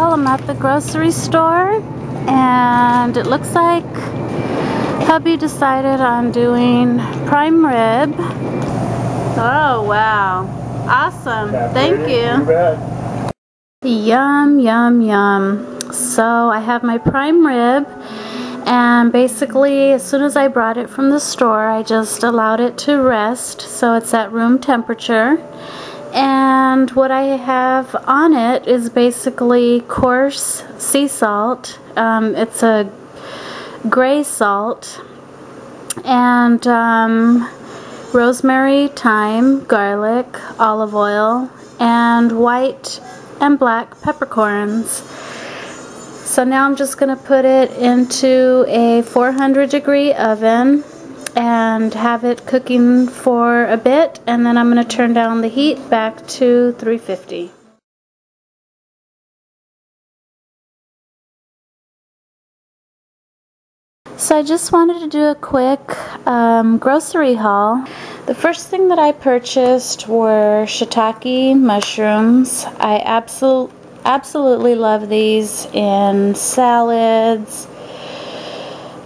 Well, I'm at the grocery store and it looks like hubby decided on doing prime rib. Oh wow, awesome, thank you. Yum, yum, yum. So I have my prime rib and basically as soon as I brought it from the store I just allowed it to rest so it's at room temperature and what I have on it is basically coarse sea salt. Um, it's a gray salt and um, rosemary, thyme, garlic, olive oil, and white and black peppercorns. So now I'm just going to put it into a 400 degree oven and have it cooking for a bit and then I'm going to turn down the heat back to 350. So I just wanted to do a quick um, grocery haul. The first thing that I purchased were shiitake mushrooms. I absolutely absolutely love these in salads.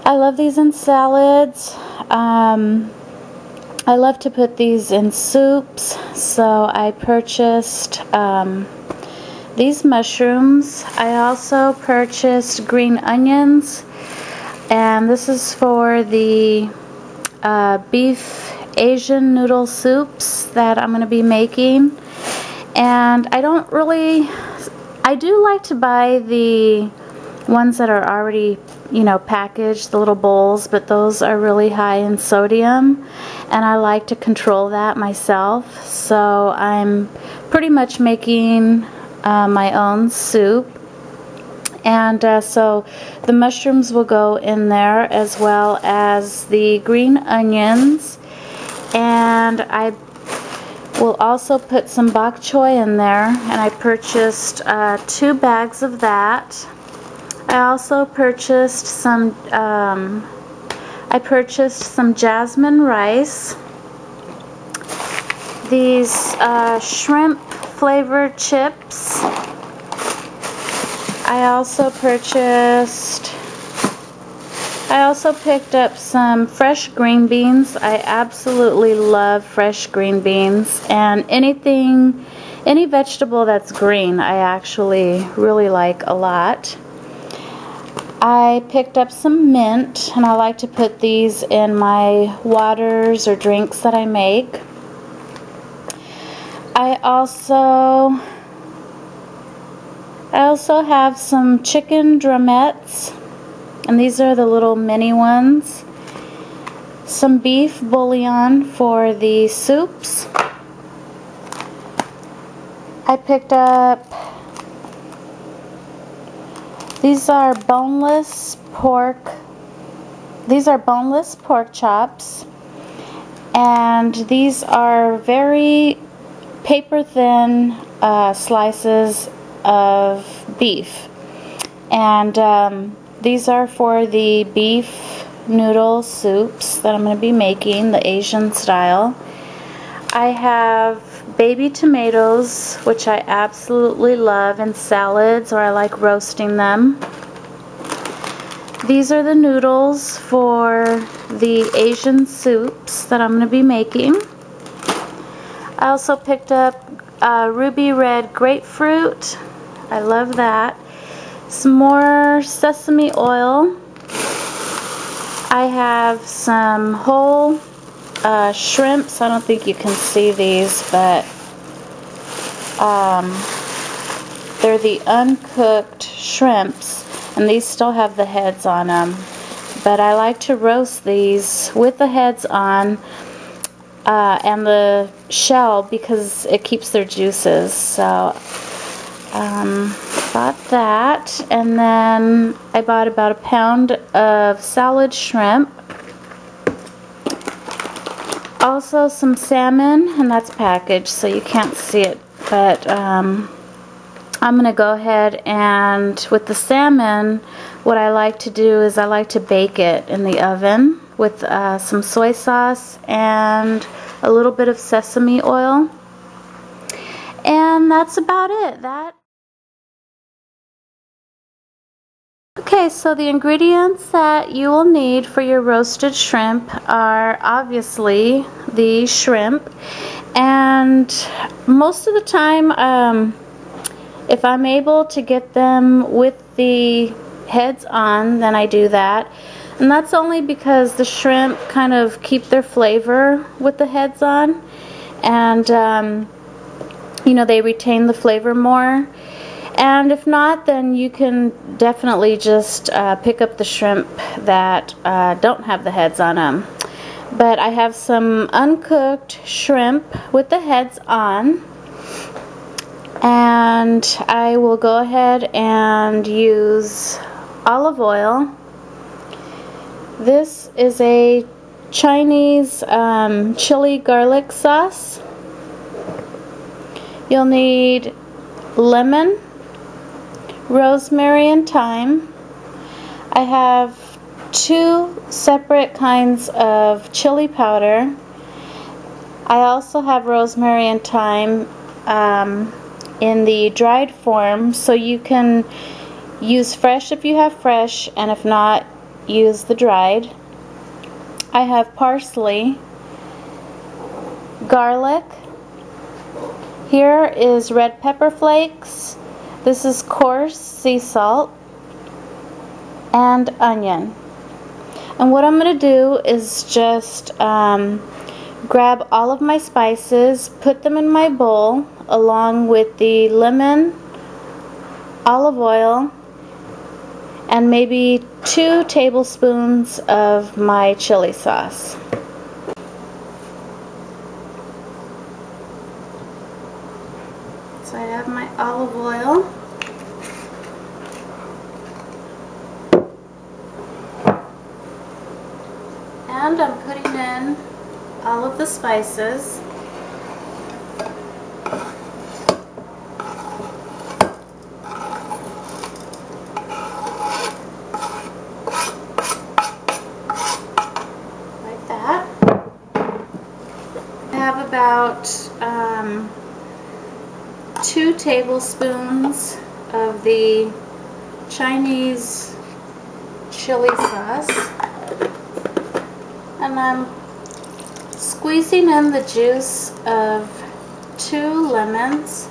I love these in salads. Um, I love to put these in soups, so I purchased um, these mushrooms. I also purchased green onions, and this is for the uh, beef Asian noodle soups that I'm going to be making. And I don't really, I do like to buy the ones that are already you know packaged the little bowls but those are really high in sodium and I like to control that myself. So I'm pretty much making uh, my own soup. And uh, so the mushrooms will go in there as well as the green onions. And I will also put some bok choy in there and I purchased uh, two bags of that I also purchased some, um, I purchased some jasmine rice. These uh, shrimp flavored chips. I also purchased, I also picked up some fresh green beans. I absolutely love fresh green beans and anything, any vegetable that's green I actually really like a lot. I picked up some mint and I like to put these in my waters or drinks that I make. I also I also have some chicken drumettes and these are the little mini ones. Some beef bouillon for the soups. I picked up these are boneless pork. These are boneless pork chops. And these are very paper thin uh, slices of beef. And um, these are for the beef noodle soups that I'm going to be making, the Asian style. I have baby tomatoes, which I absolutely love in salads or I like roasting them. These are the noodles for the Asian soups that I'm going to be making. I also picked up uh, ruby red grapefruit. I love that. Some more sesame oil. I have some whole uh, shrimps. I don't think you can see these, but um, they're the uncooked shrimps, and these still have the heads on them. But I like to roast these with the heads on uh, and the shell because it keeps their juices. So um, bought that, and then I bought about a pound of salad shrimp also some salmon, and that's packaged, so you can't see it. But um, I'm going to go ahead and with the salmon, what I like to do is I like to bake it in the oven with uh, some soy sauce and a little bit of sesame oil. And that's about it. That Okay, so the ingredients that you will need for your roasted shrimp are obviously the shrimp. And most of the time um, if I'm able to get them with the heads on then I do that. And that's only because the shrimp kind of keep their flavor with the heads on. And um, you know they retain the flavor more and if not, then you can definitely just uh, pick up the shrimp that uh, don't have the heads on them. But I have some uncooked shrimp with the heads on. And I will go ahead and use olive oil. This is a Chinese um, chili garlic sauce. You'll need lemon rosemary and thyme. I have two separate kinds of chili powder. I also have rosemary and thyme um, in the dried form so you can use fresh if you have fresh and if not use the dried. I have parsley, garlic, here is red pepper flakes, this is coarse sea salt and onion. And what I'm going to do is just um, grab all of my spices, put them in my bowl along with the lemon, olive oil, and maybe two tablespoons of my chili sauce. So I have my olive oil. And I'm putting in all of the spices. Like that. I have about um, two tablespoons of the Chinese chili sauce and I'm squeezing in the juice of two lemons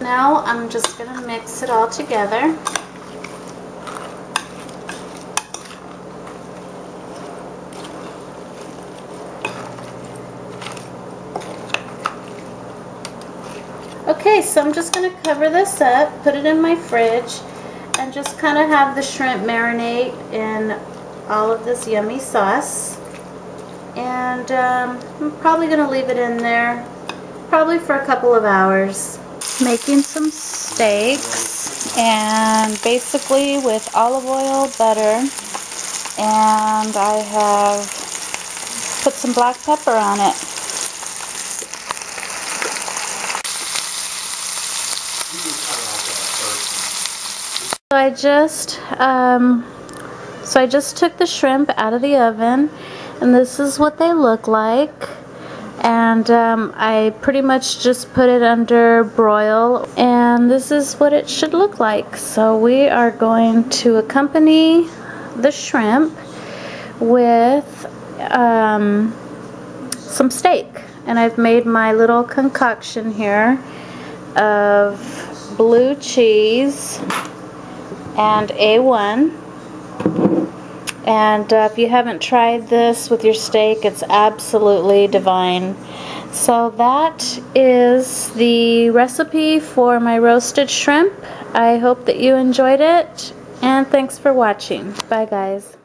Now I'm just going to mix it all together. Okay, so I'm just going to cover this up, put it in my fridge, and just kind of have the shrimp marinate in all of this yummy sauce. And um, I'm probably going to leave it in there probably for a couple of hours making some steaks and basically with olive oil, butter, and I have put some black pepper on it. So I just um, so I just took the shrimp out of the oven and this is what they look like. And um, I pretty much just put it under broil and this is what it should look like. So we are going to accompany the shrimp with um, some steak. And I've made my little concoction here of blue cheese and A1 and uh, if you haven't tried this with your steak, it's absolutely divine. So that is the recipe for my roasted shrimp. I hope that you enjoyed it, and thanks for watching. Bye, guys.